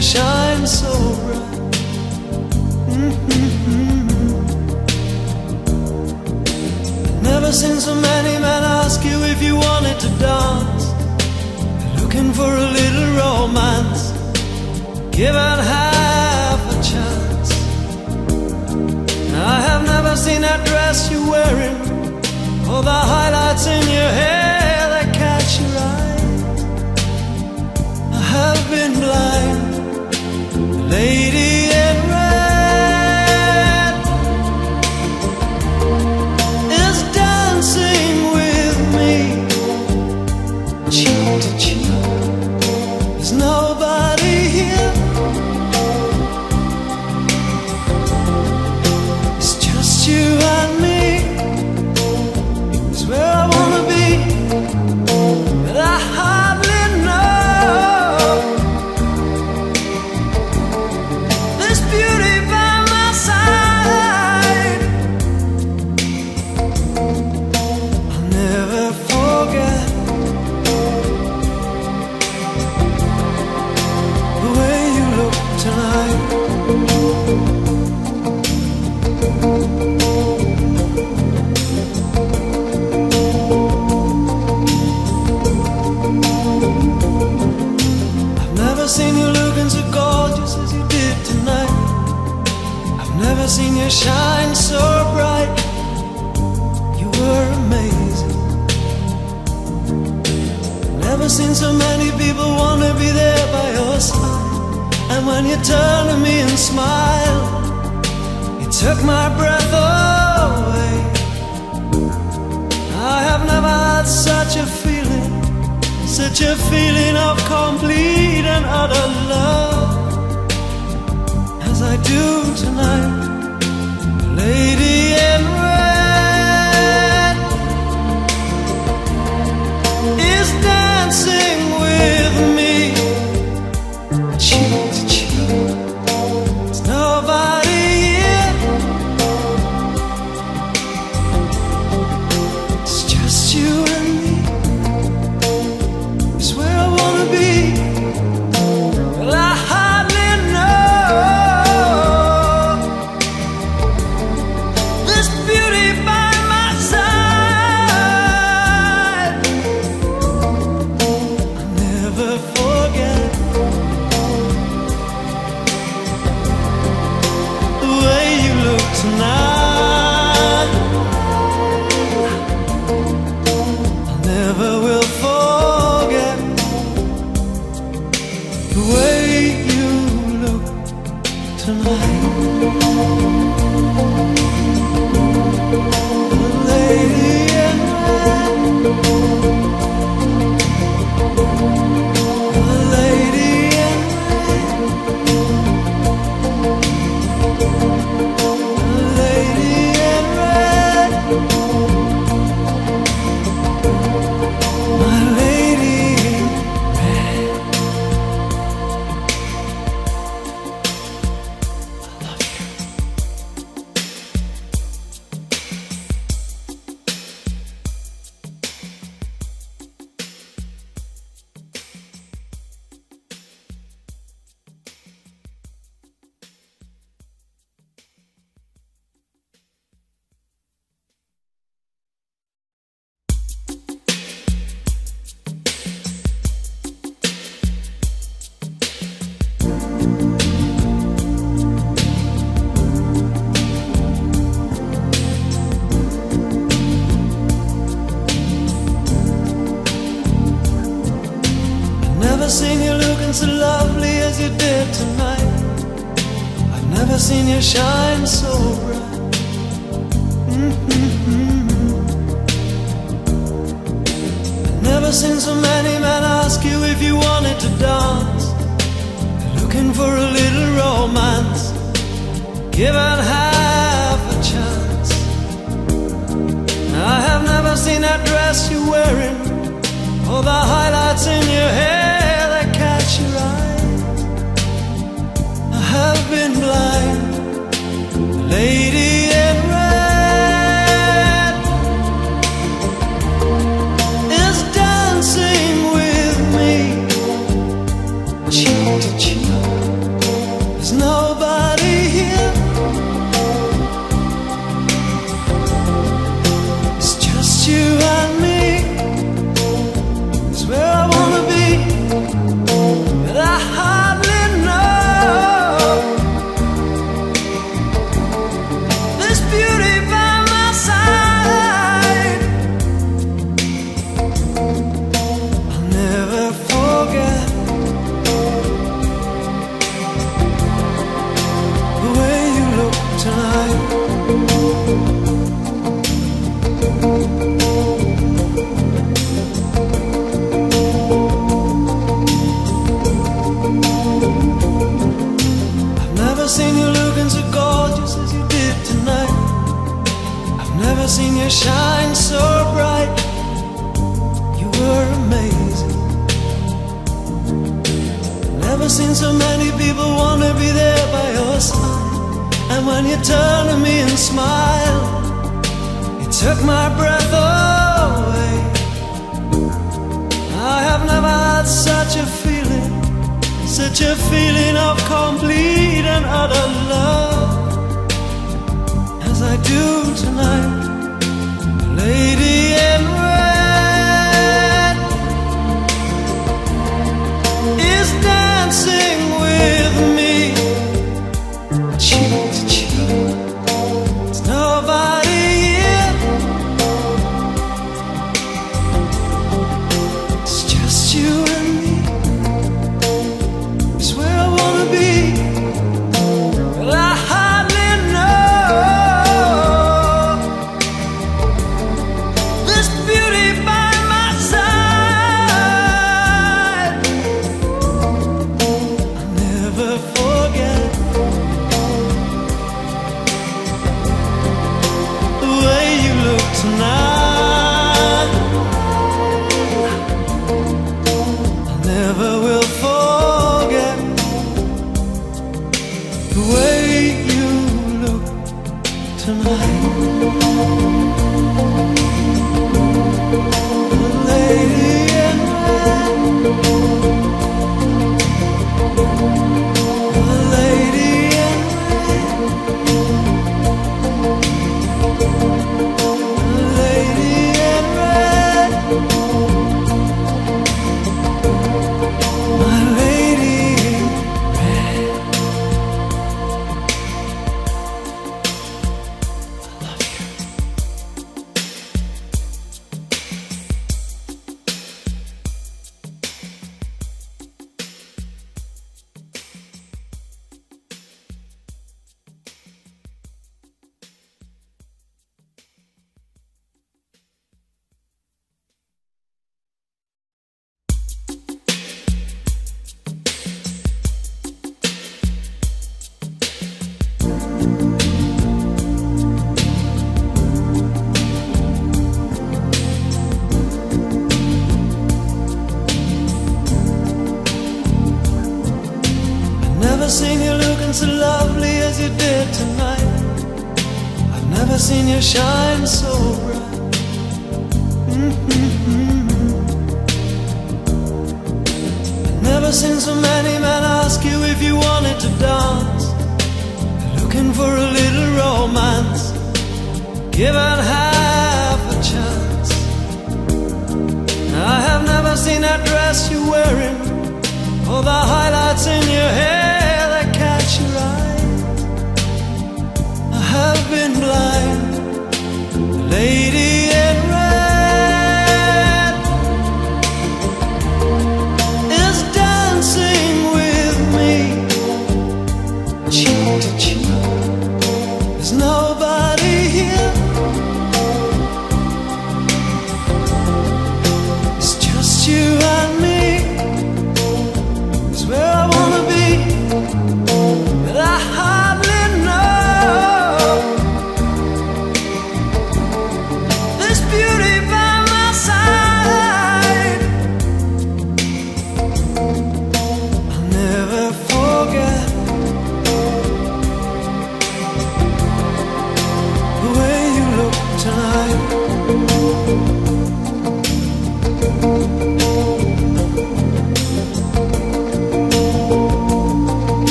shine so bright. Mm-hmm. Never seen so many men ask you if you wanted to dance. Looking for a little romance, given half a chance. I have never seen that dress you're wearing, or the highlights in your hair that catch your eye. I have been blind, lady never seen you looking so gorgeous as you did tonight. I've never seen you shine so bright. You were amazing. Never seen so many people wanna be there by your side. And when you turn to me and smile, it took my breath away. I have never had such a feeling, such a feeling of complete and utter love as I do tonight. Lady in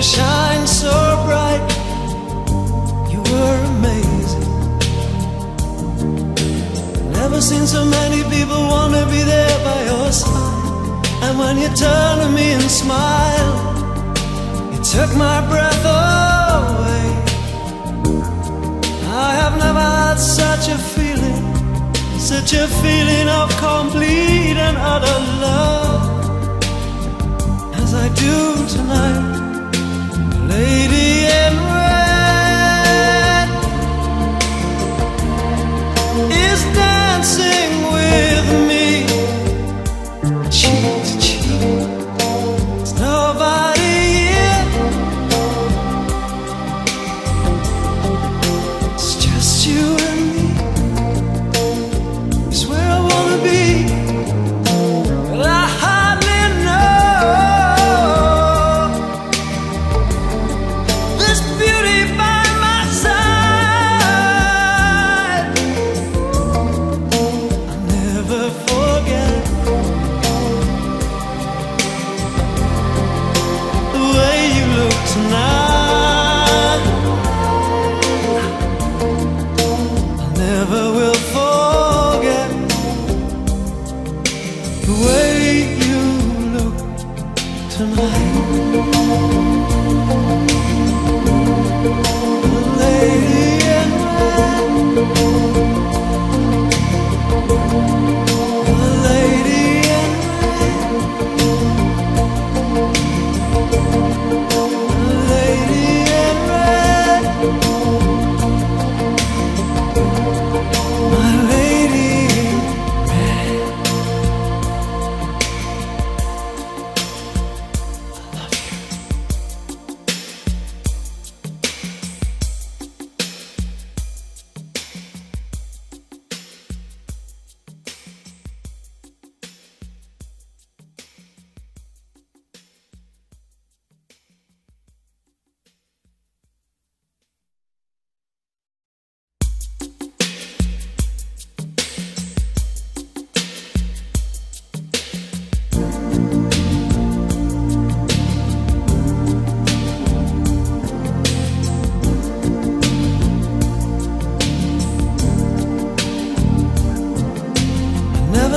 you shine so bright. You were amazing. Never seen so many people wanna be there by your side. And when you turn to me and smile, it took my breath away. I have never had such a feeling, such a feeling of complete and utter love as I do tonight lady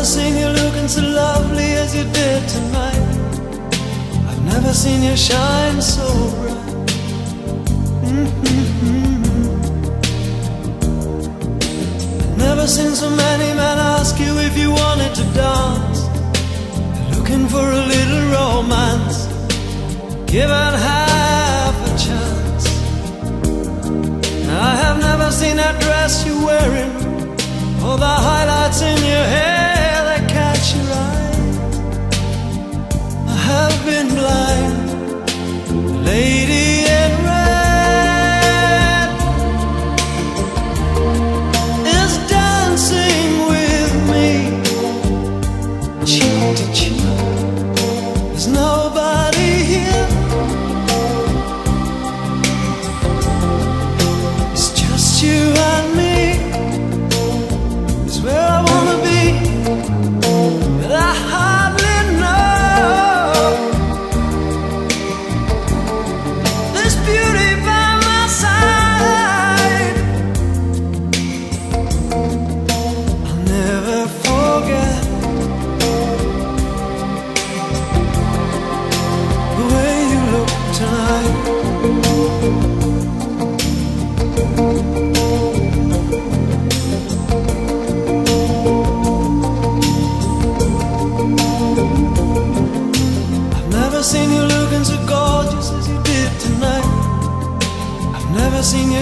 you looking so lovely as you did tonight. I've never seen you shine so bright. Mm-hmm. I've never seen so many men ask you if you wanted to dance. Looking for a little romance, given half a chance. I have never seen that dress you're wearing, or the highlights in your hair have been blind, lady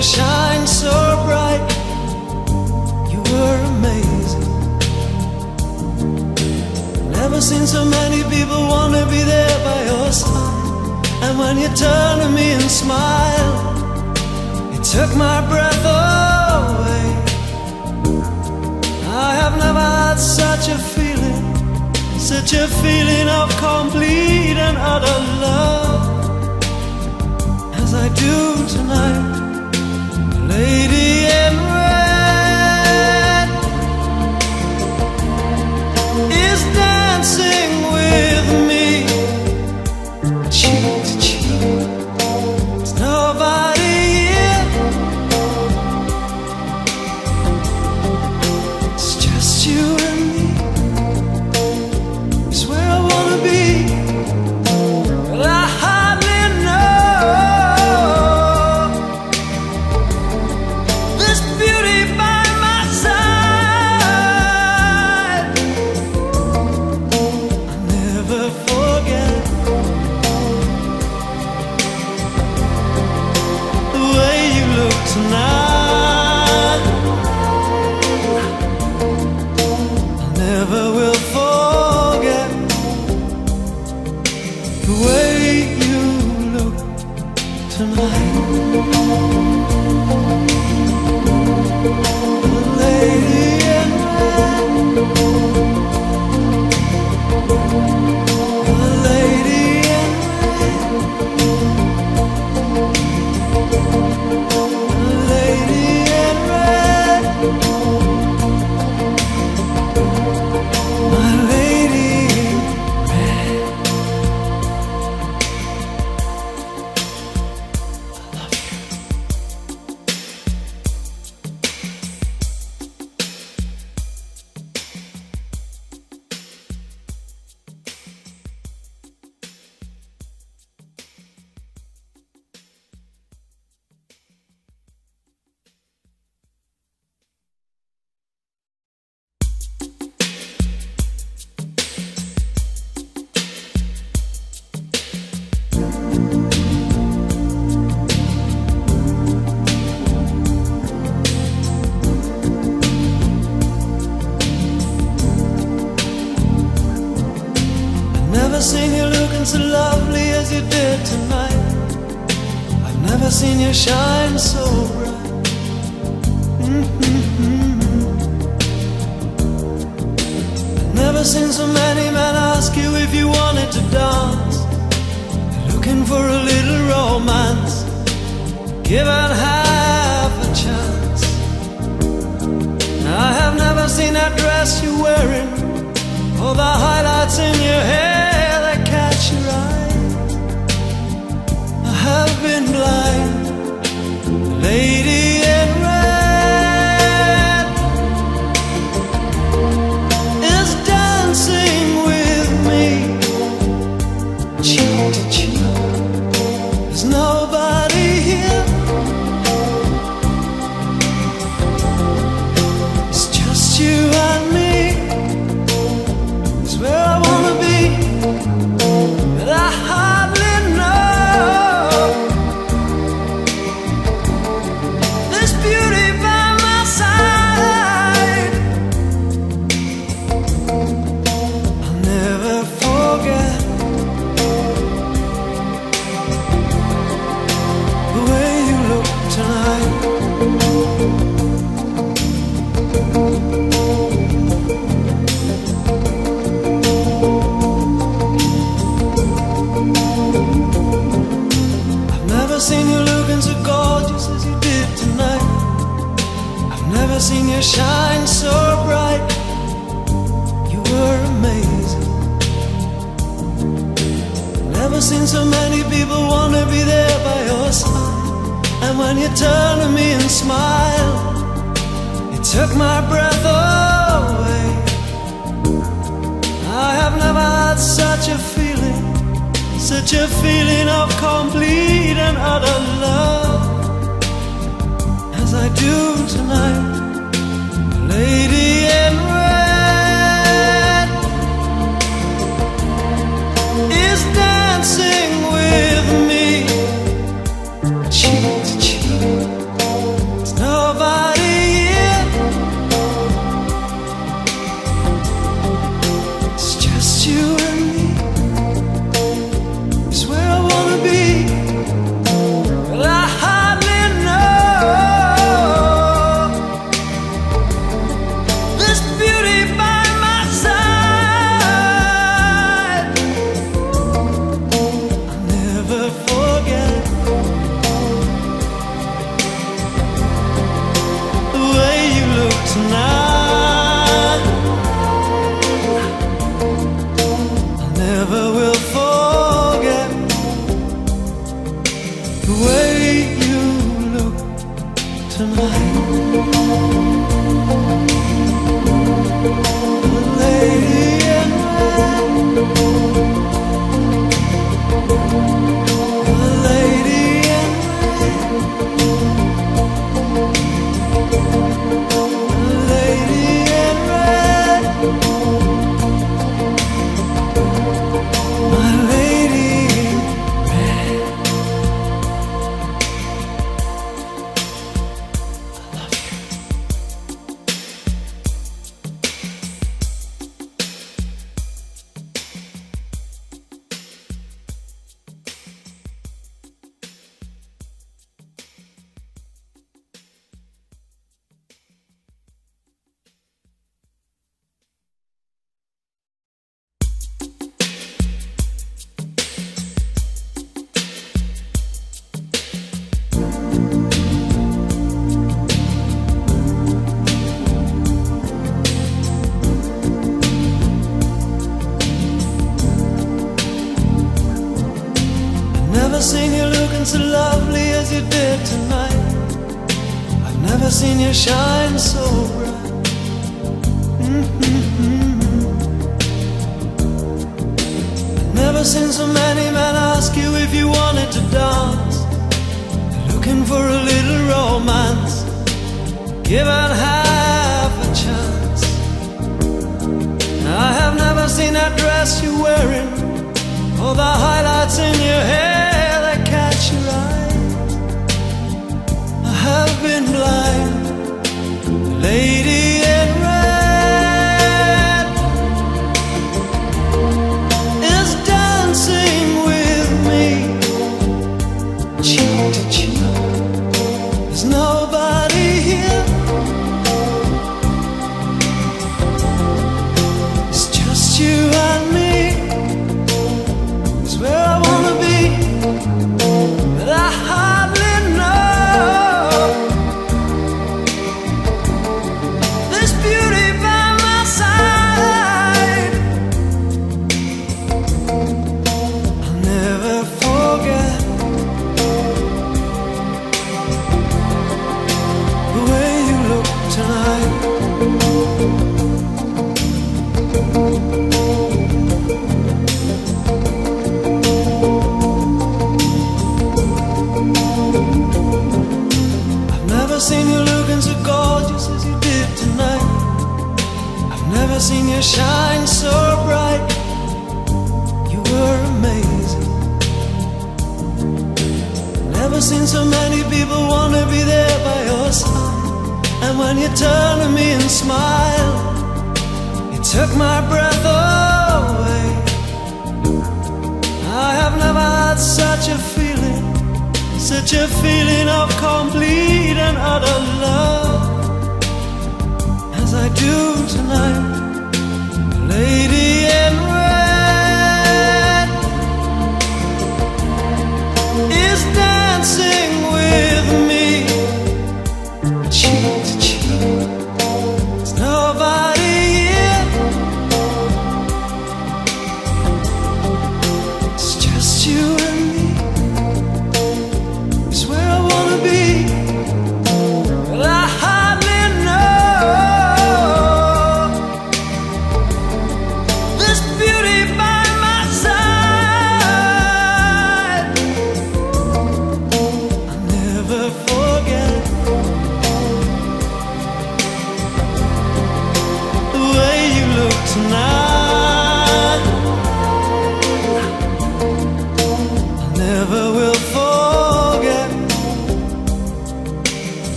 you shine so bright. You were amazing. Never seen so many people want to be there by your side. And when you turn to me and smile, it took my breath away. I have never had such a feeling, such a feeling of complete and utter love as I do tonight. Lady in seen you shine so bright. Mm-hmm. I've never seen so many men ask you if you wanted to dance. Looking for a little romance, given half a chance. I have never seen that dress you're wearing, or the highlights in your hair that catch your eye. I have been blind, lady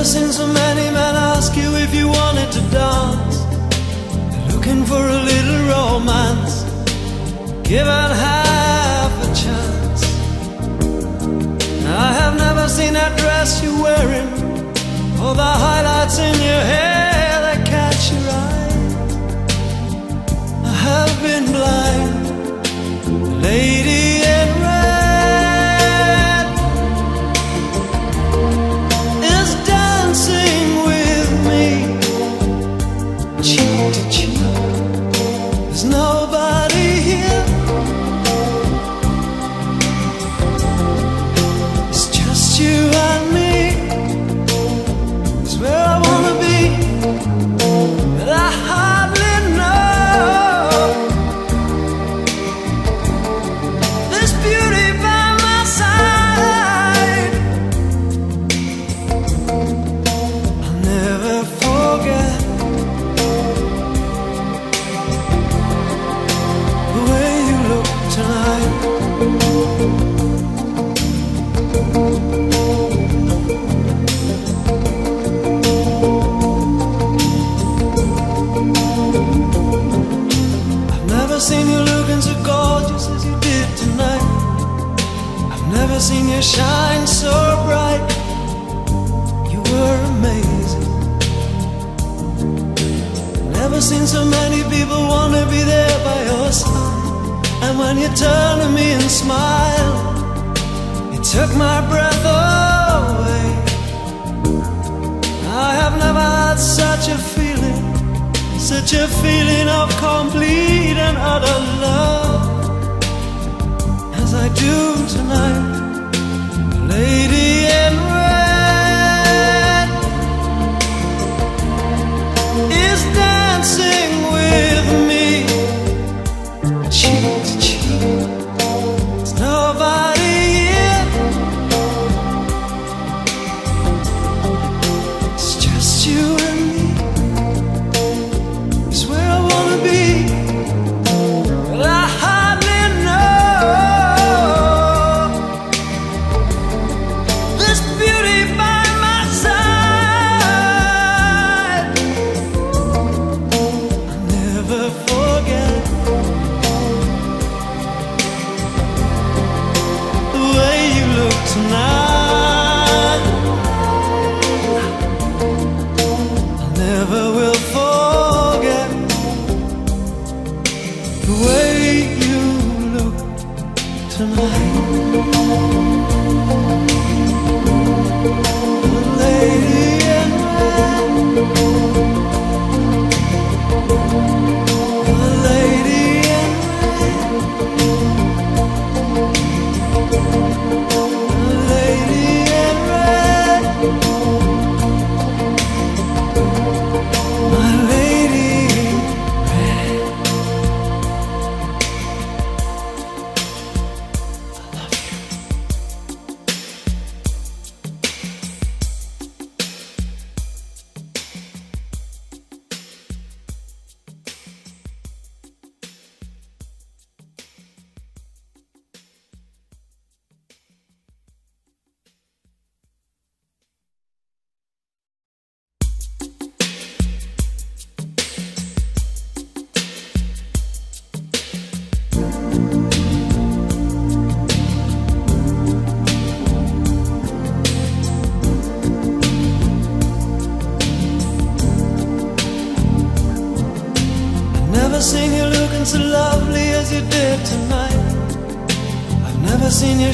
never seen so many men ask you if you wanted to dance. Looking for a little romance. Given half a chance. I have never seen that dress you're wearing or the highlights in your hair that catch your eye. I have been blind, lady You shine so bright. You were amazing. Never seen so many people want to be there by your side. And when you turn to me and smile, it took my breath away. I have never had such a feeling, such a feeling of complete and utter love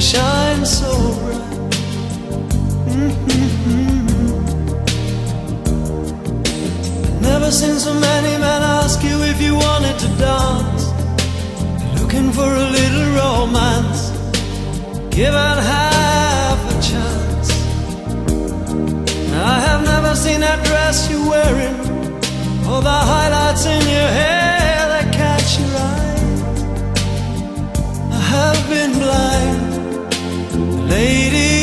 shine so bright. Mm-hmm. I've never seen so many men ask you if you wanted to dance. Looking for a little romance. Given half a chance. I have never seen that dress you're wearing or the highlights in your hair that catch your eye. I have been blind, lady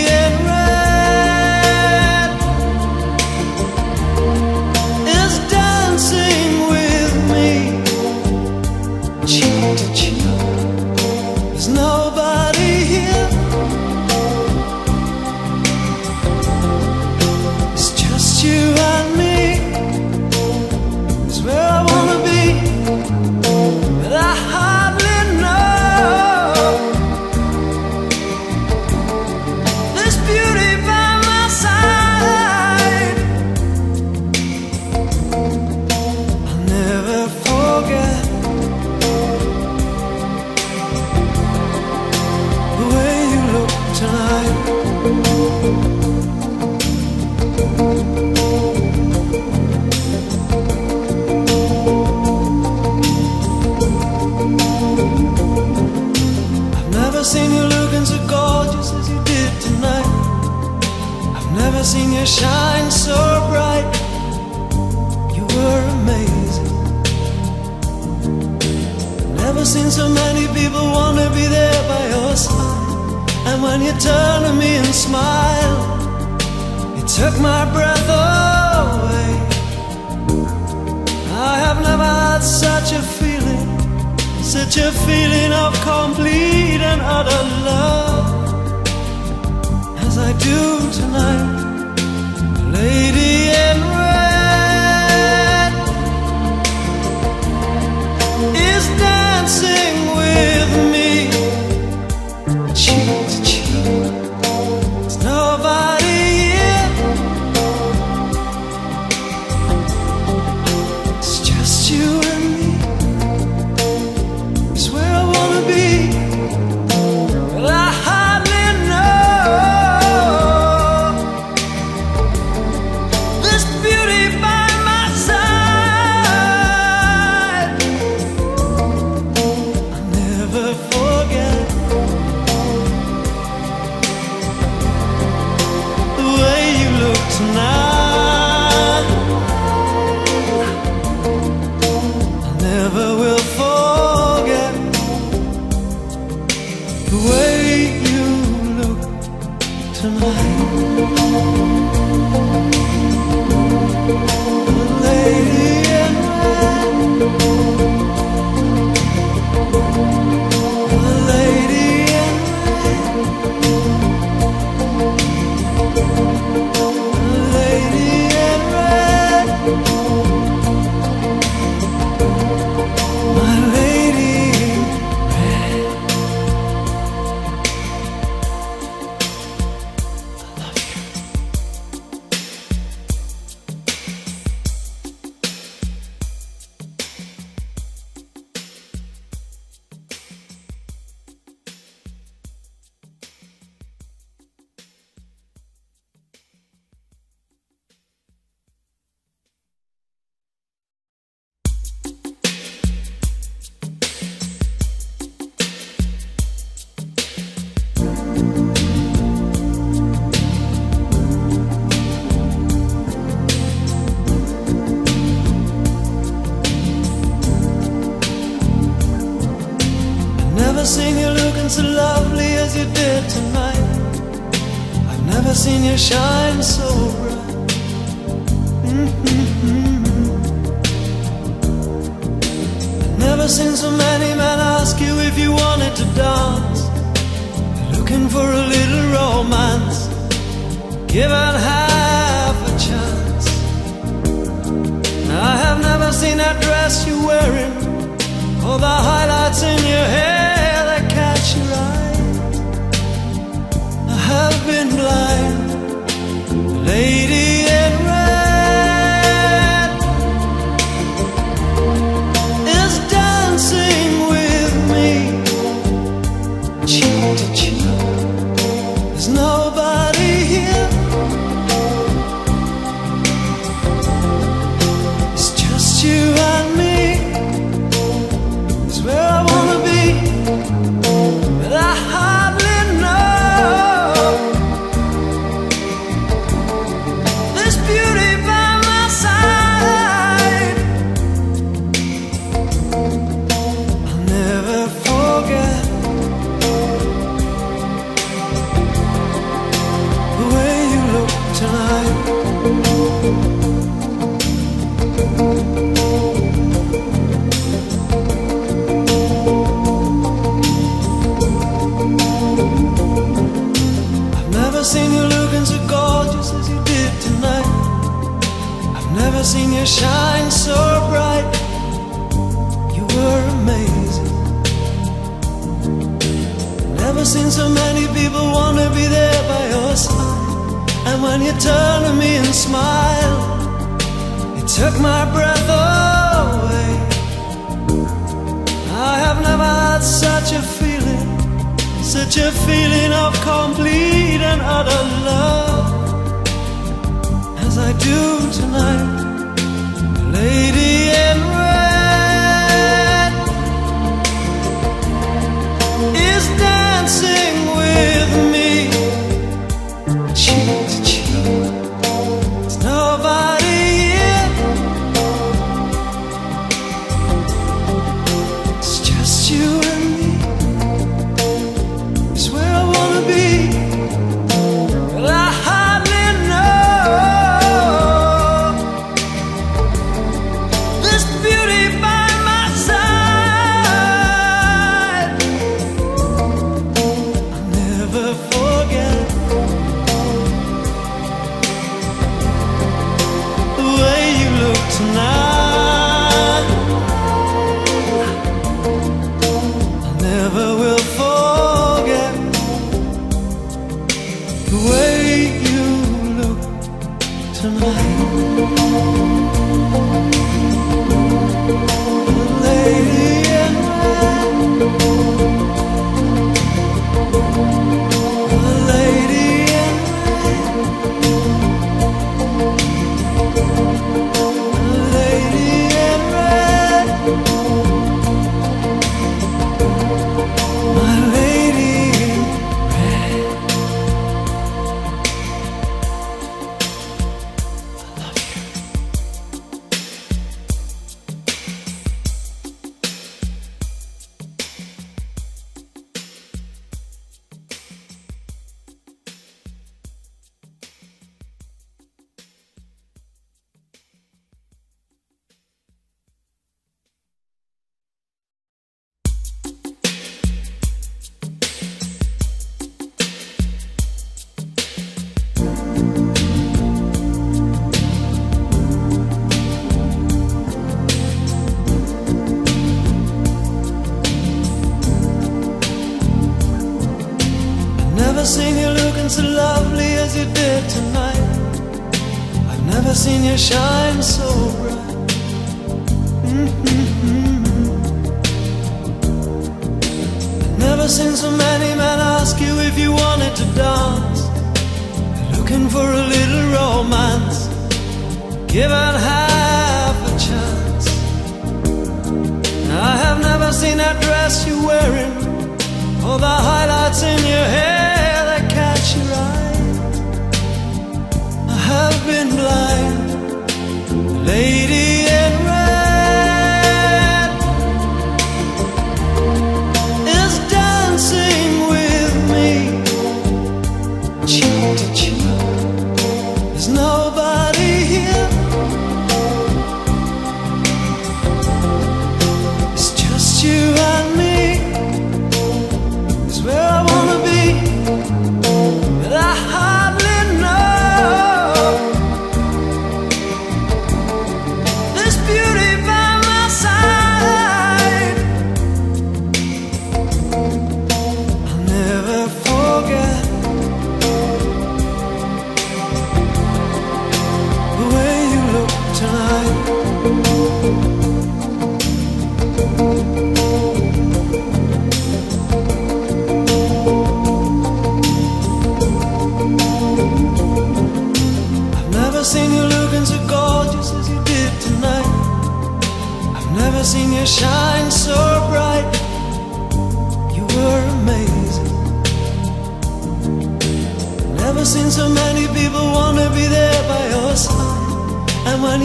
never seen you looking so gorgeous as you did tonight. I've never seen you shine so bright. You were amazing. Never seen so many people wanna be there by your side. And when you turn to me and smile, it took my breath away. I have never had such a feeling. Such a feeling of complete and utter love. As I do tonight Lady in red Is dancing with me.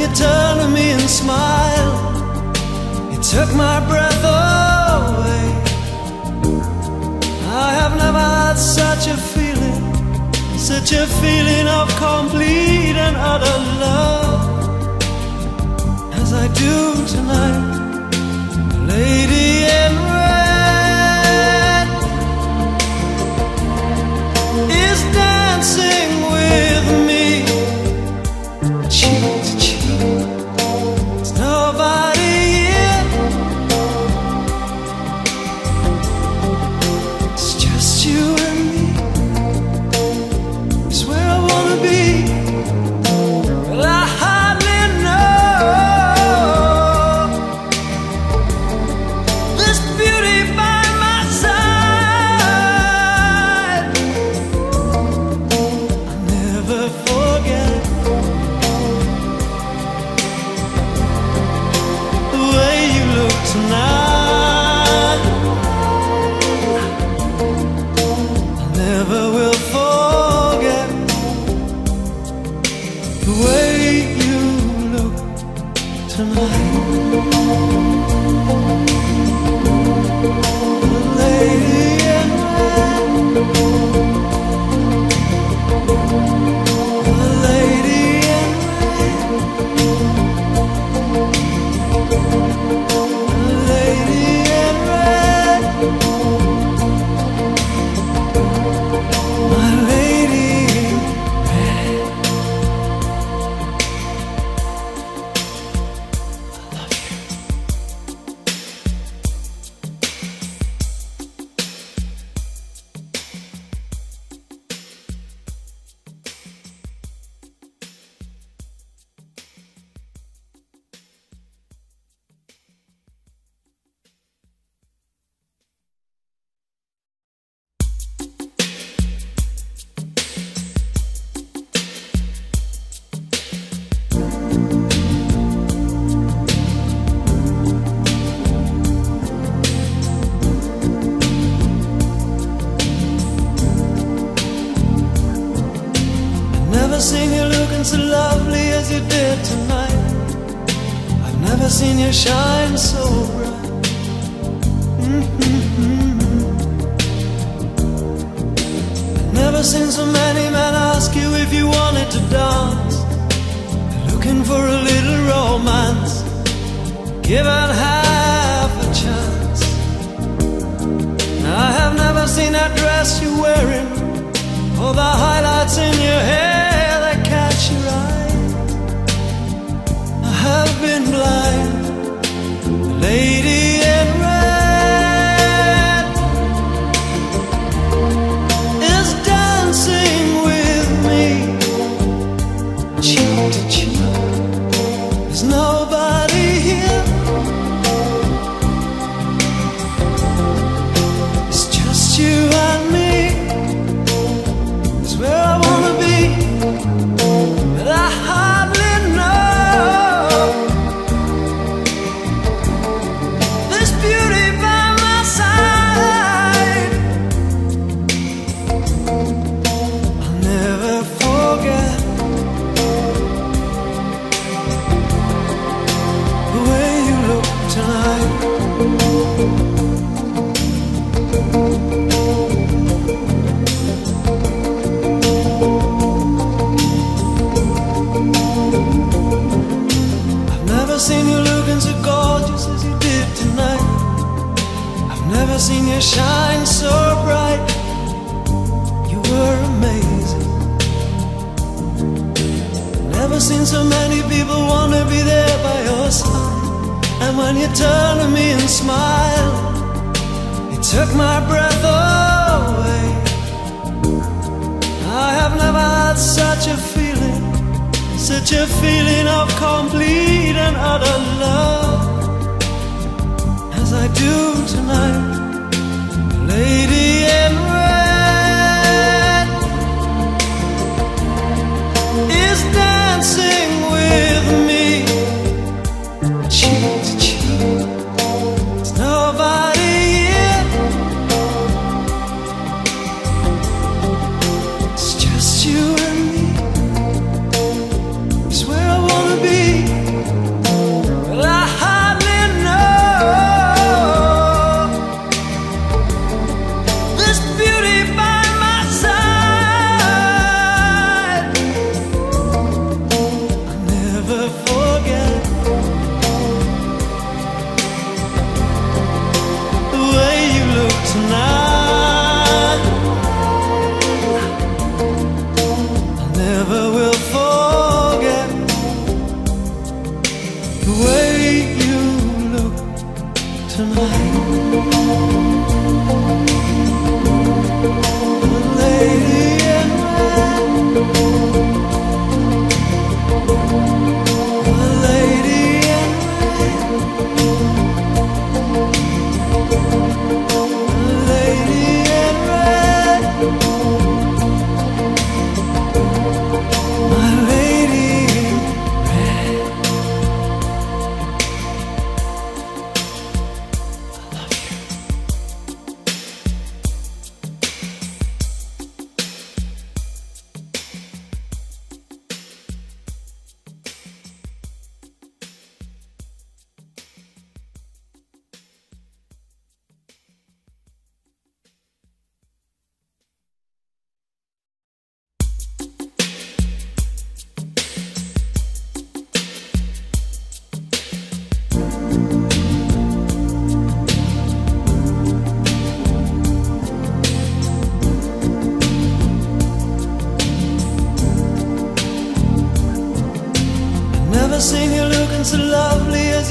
they turned to me and smiled. It took my breath away. I have never had such a feeling, such a feeling of complete and utter love as I do tonight. Never seen you looking so lovely as you did tonight. I've never seen you shine so bright. Mm-hmm. I've never seen so many men ask you if you wanted to dance. Looking for a little romance, given half a chance. I have never seen that dress you're wearing, or the highlights in your hair have been blind, lady Seen you shine so bright. You were amazing. Never seen so many people wanna be there by your side. And when you turn to me and smile, it took my breath away. I have never had such a feeling, such a feeling of complete and utter love as I do tonight. Lady in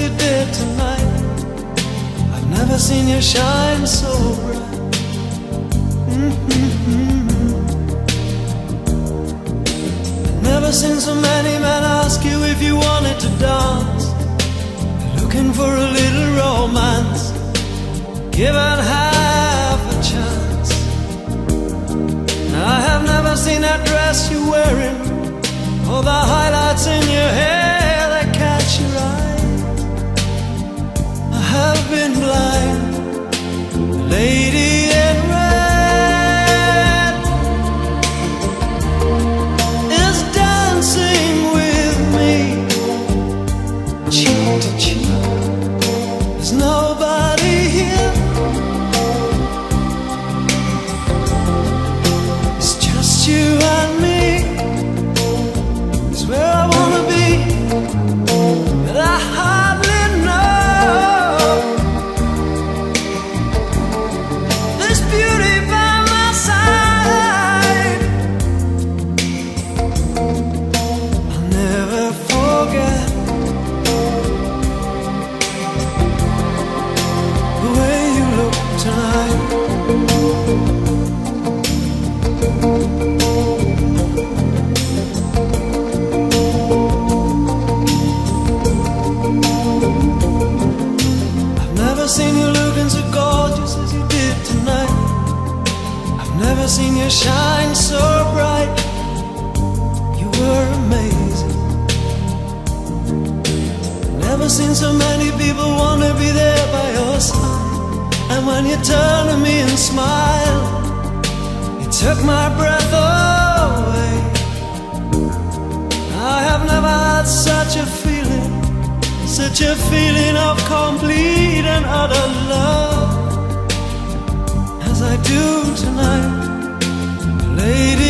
you did tonight. I've never seen you shine so bright. Mm-hmm. I've never seen so many men ask you if you wanted to dance. Looking for a little romance, given half a chance. I have never seen that dress you're wearing, or the highlights in your hair been blind, lady shine so bright. You were amazing. Never seen so many people wanna be there by your side. And when you turn to me and smile, it took my breath away. I have never had such a feeling, such a feeling of complete and utter love as I do tonight waiting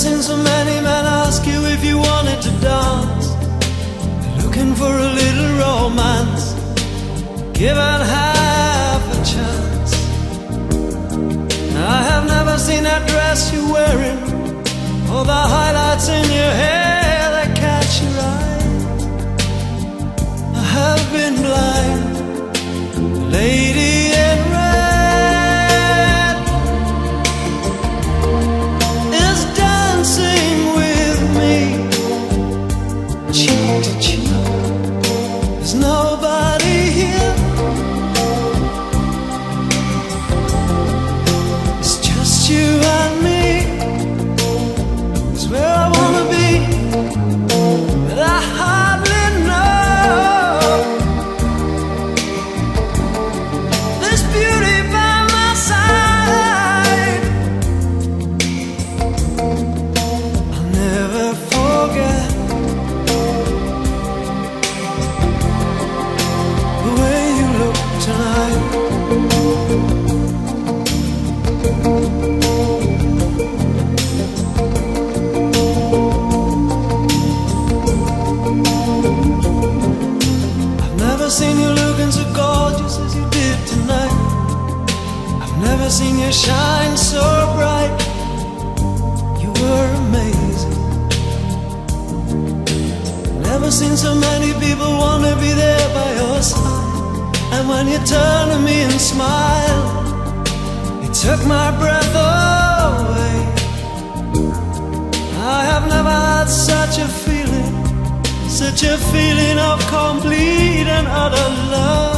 seen so many men ask you if you wanted to dance. Looking for a little romance, given half a chance. I have never seen that dress you're wearing, or the highlights in your hair that catch your eye. I have been blind, lady seen you shine so bright. You were amazing. Never seen so many people want to be there by your side. And when you turn to me and smile, it took my breath away. I have never had such a feeling, such a feeling of complete and utter love